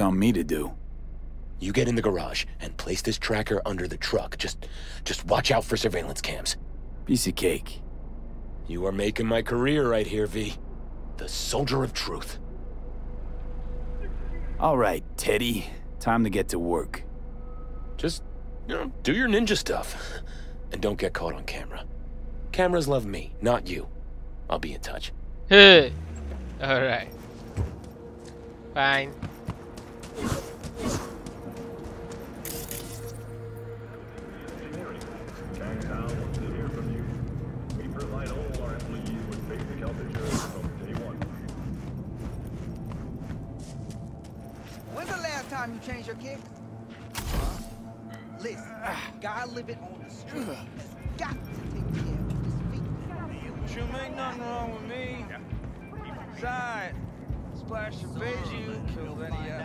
tell me to do? You get in the garage and place this tracker under the truck. Just, just watch out for surveillance cams. Piece of cake. You are making my career right here, V. The soldier of truth. All right, Teddy. Time to get to work. Just, you know, do your ninja stuff. And don't get caught on camera. Cameras love me, not you. I'll be in touch. Hey. Alright. Fine. When's the last time you changed your kick? Listen, guy living on the street has got to take care of his feet. You ain't nothing wrong with me. Besides, splash of beige you killed any of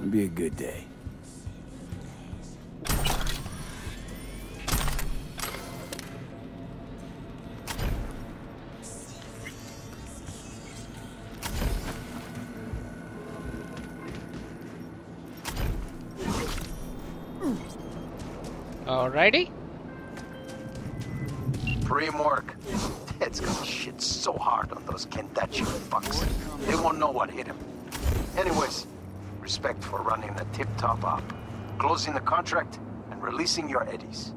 Gonna be a good day. Alrighty. Pre-morgue. Ted's gonna shit so hard on those Kendachi fucks. They won't know what hit him. Anyways, respect for running the tip-top op, closing the contract, and releasing your eddies.